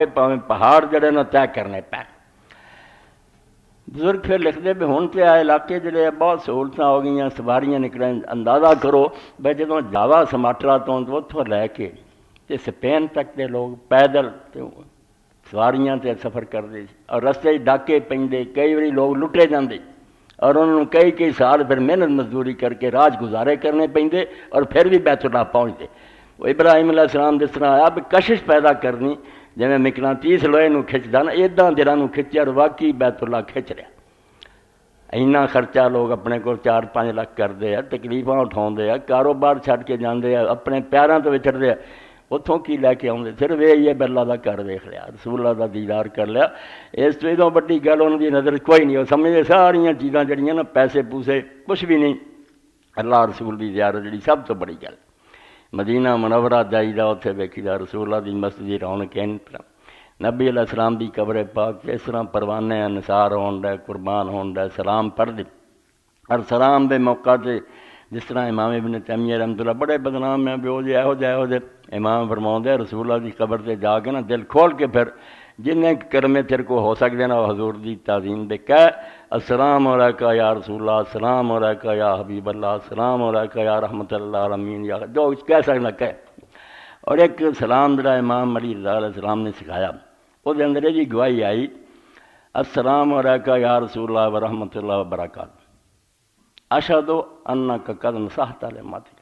ਭਾਵੇਂ ਪਹਾੜ ਜਿਹੜੇ ਨਾ ਤੈਅ ਕਰਨੇ ਪੈਣ ਬਜ਼ੁਰਗ ਫਿਰ ਲਿਖਦੇ ਵੀ ਹੁਣ ਤੇ ਆ ਇਲਾਕੇ ਜਿਹੜੇ ਬਹੁਤ ਸਹੂਲਤਾਂ ਹੋ ਗਈਆਂ ਸਵਾਰੀਆਂ ਨਿਕਲਣ ਅੰਦਾਜ਼ਾ ਕਰੋ ਵੀ ਜਦੋਂ ਜਾਵਾ ਸਮਾਟਰਾ ਤੋਂ ਉੱਥੋਂ ਲੈ ਕੇ ਤੇ ਸਪੇਨ ਤੱਕ ਦੇ ਲੋਕ ਪੈਦਲ ਤੇ ਸਵਾਰੀਆਂ ਤੇ ਸਫ਼ਰ ਕਰਦੇ ਸੀ ਔਰ ਰਸਤੇ 'ਚ ਡਾਕੇ ਪੈਂਦੇ ਕਈ ਵਾਰੀ ਲੋਕ ਲੁੱਟੇ ਜਾਂਦੇ ਔਰ ਉਹਨਾਂ ਨੂੰ ਕਈ ਕਈ ਸਾਲ ਫਿਰ ਮਿਹਨਤ ਮਜ਼ਦੂਰੀ ਕਰਕੇ ਰਾਜ ਗੁਜ਼ਾਰੇ ਕਰਨੇ ਪੈਂਦੇ ਔਰ ਫਿਰ ਵੀ ਬੈਤੁੱਲਾ ਪਹੁੰਚਦੇ ਉਹ ਇਬਰਾਹਿਮ ਅਲੈਹ ਸਲਾਮ ਜਿਸ ਤਰ੍ਹਾਂ ਆਇਆ ਵੀ ਕਸ਼ਿਸ਼ ਪੈਦਾ ਕਰਨੀ ਜਿਵੇਂ ਮਿਕਨਾਤੀਸ ਲੋਹੇ ਨੂੰ ਖਿੱਚਦਾ ਨਾ ਇਦਾਂ ਦਿਲਾਂ ਨੂੰ ਖਿੱਚਿਆ ਔਰ ਵਾਕਈ ਬੈਤੁੱਲਾ ਖਿੱਚ ਰਿਹਾ ਇੰਨਾ ਖਰਚਾ ਲੋਕ ਆਪਣੇ ਕੋਲ 4-5 ਲੱਖ ਕਰਦੇ ਆ ਤਕਲੀਫਾਂ ਉਠਾਉਂਦੇ ਆ ਕਾਰੋਬਾਰ ਛੱਡ ਕੇ ਜਾਂਦੇ ਆ ਆਪਣੇ ਪਿਆਰਾਂ ਤੋਂ ਵਿਛੜਦੇ ਆ ਉੱਥੋਂ ਕੀ ਲੈ ਕੇ ਆਉਂਦੇ ਸਿਰਫ ਇਹ ਇਹ ਬੱਲਾ ਦਾ ਘਰ ਵੇਖ ਲਿਆ ਰਸੂਲਾ ਦਾ ਦੀਦਾਰ ਕਰ ਲਿਆ ਇਸ ਤੋਂ ਇਦੋਂ ਵੱਡੀ ਗੱਲ ਉਹਨਾਂ ਦੀ ਨਜ਼ਰ ਕੋਈ ਨਹੀਂ ਉਹ ਸਮਝਦੇ ਸਾਰੀਆਂ ਚੀਜ਼ਾਂ ਜਿਹੜੀਆਂ ਨਾ ਪੈਸੇ ਪੂਸੇ ਕੁਝ ਵੀ ਨਹੀਂ ਅੱਲਾਹ ਰਸੂਲ ਦੀ ਜ਼ਿਆਰਤ ਜਿਹੜੀ ਸਭ ਤੋਂ ਬੜੀ ਗੱਲ मदीना मुनवरा जाईदा उत्थे वेखीदा रसूला की मस्जिद जी रौनक इन तरह नबी अल सलाम की कबर पाक इस तरह परवाने अनुसार हो कुरबान हो सलाम पढ़ दी। और सलाम के मौका से जिस तरह इमाम इबन तैमिया रहमतुल्ला बड़े बदनाम है भी वो जे जे। इमाम फरमाते रसूला की कबर से जाके ना दिल खोल के फिर जिन्हें करमे तेरे को हो सकते ना, हजूर की ताजीम दे कह असलाम और का यार रसूल्ला असलाम और का या हबीब अल्लाह असलाम और का या रहमत रमीन या जो कह सकना कह। और एक सलाम जरा इमाम अली सलाम ने सिखाया। उस अंदर जी गवाही आई असलाम और का या रसूल्ला वरहमत वबरक दो अन्ना का कदम साहता माती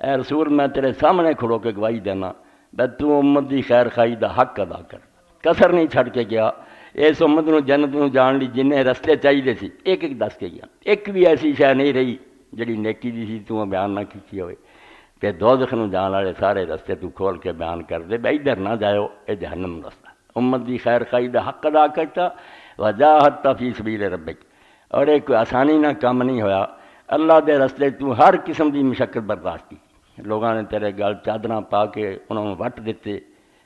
ए रसूल, मैं तेरे सामने खड़ो के गवाही देना बै तू उम्मत की खैर खाई का हक अदा कर। ਅਦਾ ਕਰ ਕਸਰ ਨਹੀਂ ਛੱਡ ਕੇ ਗਿਆ ਇਸ ਉਮਤ ਨੂੰ ਜੰਨਤ ਨੂੰ ਜਾਣ ਲਈ ਜਿੰਨੇ ਰਸਤੇ ਚਾਹੀਦੇ ਸੀ ਇੱਕ ਇੱਕ ਦੱਸ ਕੇ ਗਿਆ ਇੱਕ ਵੀ ਐਸੀ ਸ਼ੈ ਨਹੀਂ ਰਹੀ ਜਿਹੜੀ ਨੇਕੀ ਦੀ ਸੀ ਤੂੰ ਬਿਆਨ ਨਾ ਕੀਤੀ ਹੋਵੇ ਤੇ ਦੋਜ਼ਖ ਨੂੰ ਜਾਣ ਵਾਲੇ ਸਾਰੇ ਰਸਤੇ ਤੂੰ ਖੋਲ ਕੇ ਬਿਆਨ ਕਰ ਦੇ ਬਈ ਇਧਰ ਨਾ ਜਾਇਓ ਇਹ ਜਹੰਨਮ ਰਸਤਾ ਉਮਤ ਦੀ ਖੈਰ ਖਾਈ ਦਾ ਹੱਕ ਅਦਾ ਕਰਤਾ ਵਜਾਹਤ ਫੀ ਸਬੀਲ ਰੱਬਿਕ ਔਰ ਇਹ ਕੋਈ ਆਸਾਨੀ ਨਾਲ ਕੰਮ ਨਹੀਂ ਹੋਇਆ ਅੱਲਾ ਦੇ ਰਸਤੇ ਤੂੰ ਹਰ ਕਿਸਮ ਦੀ ਮੁਸ਼ਕਲ ਬਰਦਾਸ਼ਤ ਕੀਤੀ ਲੋਕਾਂ ਨੇ ਤੇਰੇ ਗਲ ਚਾਦਰਾਂ ਪਾ ਕੇ ਉਹਨਾਂ ਨੂੰ ਵੱਟ ਦਿੱਤੇ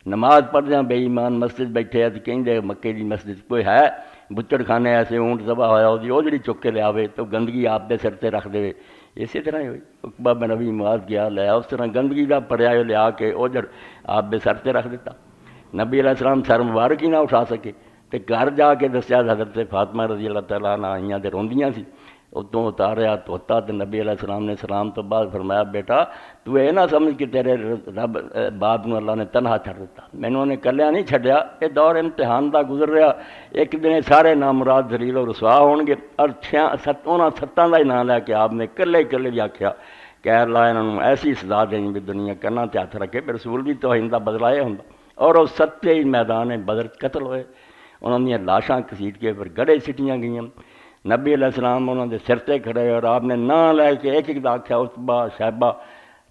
ਨਮਾਜ਼ ਪੜ੍ਹਦਿਆਂ ਬੇਈਮਾਨ ਮਸਜਿਦ ਬੈਠੇ ਆ ਤੇ ਕਹਿੰਦੇ ਮੱਕੇ ਦੀ ਮਸਜਿਦ ਕੋਈ ਹੈ ਬੁੱਚੜਖਾਨੇ ਐਸੇ ਊਂਟ ਦਬਾ ਹੋਇਆ ਉਹਦੀ ਉਹ ਜਿਹੜੀ ਚੁੱਕ ਕੇ ਲਿਆਵੇ ਤਾਂ ਗੰਦਗੀ ਆਪ ਦੇ ਸਿਰ ਤੇ ਰੱਖ ਦੇਵੇ ਇਸੇ ਤਰ੍ਹਾਂ ਹੀ ਹੋਈ ਉਕਬਾ ਬਨ ਨਬੀ ਮਾਜ਼ ਗਿਆ ਲਿਆ ਉਸ ਤਰ੍ਹਾਂ ਗੰਦਗੀ ਦਾ ਪਰਿਆ ਲਿਆ ਕੇ ਉਹ ਜੜ ਆਪ ਦੇ ਸਿਰ ਤੇ ਰੱਖ ਦਿੱਤਾ ਨਬੀ ਅਲੈਹ ਸਲਾਮ ਸਰ ਮੁਬਾਰਕ ਹੀ ਨਾ ਉਠਾ ਸਕੇ ਤੇ ਘਰ ਜਾ ਕੇ ਦੱਸਿਆ ਹਜ਼ਰਤ ਫਾਤਮਾ ਰਜ਼ੀ ਅੱਲਾਹ ਤਾਲਾ ਨਾ ਆਈਆਂ ਤੇ ਰੋਂਦੀਆਂ ਸੀ ਉਤੋਂ ਉਤਾਰਿਆ ਧੋਤਾ ਤੇ ਨਬੀ ਅਲੈਹ ਸਲਾਮ ਨੇ ਸਲਾਮ ਤੋਂ ਬਾਅਦ ਫਰਮਾਇਆ ਬੇਟਾ ਤੂੰ ਇਹ ਨਾ ਸਮਝ ਕਿ ਤੇਰੇ ਰੱਬ ਬਾਪ ਨੂੰ ਅੱਲਾ ਨੇ ਤਨਹਾ ਛੱਡ ਦਿੱਤਾ ਮੈਨੂੰ ਉਹਨੇ ਕੱਲਿਆ ਨਹੀਂ ਛੱਡਿਆ ਇਹ ਦੌਰ ਇਮਤਿਹਾਨ ਦਾ ਗੁਜ਼ਰ ਰਿਹਾ ਇੱਕ ਦਿਨ ਸਾਰੇ ਨਾਮਰਾਦ ਜ਼ਲੀਲ ਔਰ ਰਸਵਾ ਹੋਣਗੇ ਔਰ ਸੱਤ ਉਹਨਾਂ ਸੱਤਾਂ ਦਾ ਹੀ ਨਾਂ ਲੈ ਕੇ ਆਪ ਨੇ ਇਕੱਲੇ ਇਕੱਲੇ ਵੀ ਆਖਿਆ ਕਹਿ ਅੱਲਾ ਇਹਨਾਂ ਨੂੰ ਐਸੀ ਸਜ਼ਾ ਦੇਣੀ ਵੀ ਦੁਨੀਆ ਕੰਨਾਂ ਤੇ ਹੱਥ ਰੱਖੇ ਪਰ ਰਸੂਲ ਦੀ ਤੋਹੀਨ ਦਾ ਬਦਲਾ ਇਹ ਹੁੰਦਾ ਔਰ ਉਹ ਸੱਤੇ ਹੀ ਮੈਦਾਨ ਬਦਰ ਕਤਲ ਹੋਏ ਉਹਨਾਂ ਦੀਆਂ ਲਾਸ਼ਾਂ ਘਸੀਟ ਕੇ ਫਿਰ ਗੜੇ ਸਿੱਟੀਆਂ ਗਈਆਂ ਨਬੀ ਅਲੈਹ ਸਲਾਮ ਉਹਨਾਂ ਦੇ ਸਿਰ ਤੇ ਖੜੇ ਔਰ ਆਪ ਨੇ ਨਾਂ ਲੈ ਕੇ ਇੱਕ ਇੱਕ ਦਾ ਆਖਿਆ ਉਤਬਾ ਸਾਹਿਬਾ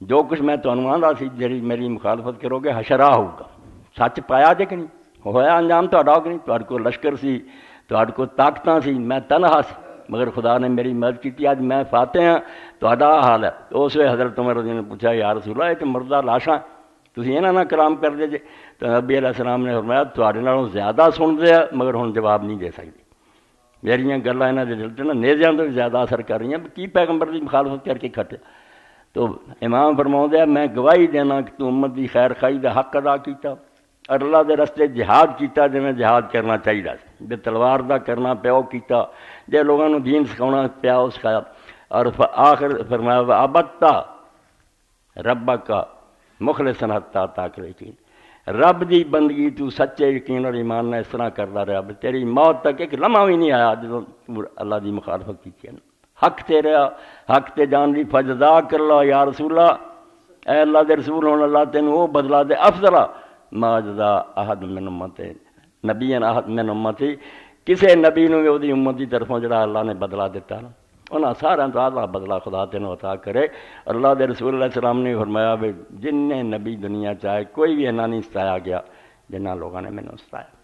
ਜੋ ਕੁਝ ਮੈਂ ਤੁਹਾਨੂੰ ਆਂਦਾ ਸੀ ਜਿਹੜੀ ਮੇਰੀ ਮੁਖਾਲਫਤ ਕਰੋਗੇ ਹਸ਼ਰਾ ਹੋਊਗਾ ਸੱਚ ਪਾਇਆ ਜੇ ਕਿ ਨਹੀਂ ਹੋਇਆ ਅੰਜਾਮ ਤੁਹਾਡਾ ਕਿ ਨਹੀਂ ਤੁਹਾਡੇ ਕੋਲ ਲਸ਼ਕਰ ਸੀ ਤੁਹਾਡੇ ਕੋਲ ਤਾਕਤਾਂ ਸੀ ਮੈਂ ਤਨਹਾ ਸੀ ਮਗਰ ਖੁਦਾ ਨੇ ਮੇਰੀ ਮਦਦ ਕੀਤੀ ਅੱਜ ਮੈਂ ਫਾਤੇ ਹਾਂ ਤੁਹਾਡਾ ਹਾਲ ਹੈ ਉਸ ਵੇ ਹਜ਼ਰਤ ਉਮਰ ਰਜ਼ੀ ਨੇ ਪੁੱਛਿਆ ਯਾ ਰਸੂਲਾ ਇਹ ਤੇ ਮਰਦਾ ਲਾਸ਼ਾਂ ਤੁਸੀਂ ਇਹਨਾਂ ਨਾਲ ਕਲਾਮ ਕਰਦੇ ਜੇ ਤਾਂ ਨਬੀ ਅਲੈਹ ਸਲਾਮ ਨੇ ਫਰਮਾਇਆ ਤੁਹਾਡੇ ਨਾਲੋਂ ਜ਼ਿਆਦਾ ਸੁਣਦੇ ਆ ਮਗਰ ਹੁਣ ਜਵਾਬ ਨਹੀਂ ਦੇ ਸਕਦੇ ਮੇਰੀਆਂ ਗੱਲਾਂ ਇਹਨਾਂ ਦੇ ਦਿਲ ਤੇ ਨਾ ਨੇਜ਼ਿਆਂ ਤੋਂ ਜ਼ਿਆਦਾ ਅਸਰ ਕਰ ਰਹੀਆਂ ਕੀ ਪੈਗੰਬਰ ਦੀ ਮੁਖਾਲਫਤ ਕਰਕੇ ਖੱਟਿਆ ਤੋ ਇਮਾਮ ਫਰਮਾਉਂਦੇ ਆ ਮੈਂ ਗਵਾਹੀ ਦੇਣਾ ਕਿ ਤੂੰ ਉਮਤ ਦੀ ਖੈਰ ਖਾਈ ਦਾ ਹੱਕ ਅਦਾ ਕੀਤਾ ਔਰ ਅੱਲਾ ਦੇ ਰਸਤੇ ਜਿਹਾਦ ਕੀਤਾ ਜਿਵੇਂ ਜਿਹਾਦ ਕਰਨਾ ਚਾਹੀਦਾ ਸੀ ਜੇ ਤਲਵਾਰ ਦਾ ਕਰਨਾ ਪਿਆ ਉਹ ਕੀਤਾ ਜੇ ਲੋਕਾਂ ਨੂੰ ਦੀਨ ਸਿਖਾਉਣਾ ਪਿਆ ਉਹ ਸਿਖਾਇਆ ਔਰ ਆਖਰ ਫਰਮਾਇਆ ਅਬਤਾ ਰੱਬਕ ਮੁਖਲਸਨ ਹੱਤਾ ਤਾਕਲੇ ਕੀ ਰੱਬ ਦੀ ਬੰਦਗੀ ਤੂੰ ਸੱਚੇ ਯਕੀਨ ਔਰ ਈਮਾਨ ਨਾਲ ਇਸ ਤਰ੍ਹਾਂ ਕਰਦਾ ਰਿਹਾ ਤੇਰੀ ਮੌਤ ਤੱਕ ਇੱਕ ਲਮਹਾ ਵੀ ਨਹੀਂ ਆਇਆ ਜਦੋਂ ਤੂੰ ਅੱਲਾ ਦੀ ਮੁਖਾਲਫਤ ਕੀਤੀ ਹੈ ਹੱਕ ਤੇਰਾ ਹੱਕ ਤੇ ਜਾਣ ਦੀ ਫਜਦਾ ਕਰ ਲਾ ਯਾ ਰਸੂਲਾ ਐ ਅੱਲਾ ਦੇ ਰਸੂਲ ਹੋਣ ਅੱਲਾ ਤੈਨੂੰ ਉਹ ਬਦਲਾ ਦੇ ਅਫਜ਼ਲਾ ਮਾਜਦਾ ਅਹਦ ਮਿਨ ਉਮਤੇ ਨਬੀਨ ਅਹਦ ਮਿਨ ਉਮਤੀ ਕਿਸੇ ਨਬੀ ਨੂੰ ਵੀ ਉਹਦੀ ਉਮਤ ਦੀ ਤਰਫੋਂ ਜਿਹੜਾ ਅੱਲਾ ਨੇ ਬਦਲਾ ਦਿੱਤਾ ਨਾ उन्होंने सारा तो आला बदला खुदा तेन अता करे। अल्लाह के रसूल सलाम ने फरमाया भी जिन्हें नबी दुनिया चाहे, कोई भी इन्ना नहीं सताया गया जिन्होंने लोगों ने मैंने सताया।